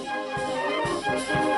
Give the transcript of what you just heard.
Música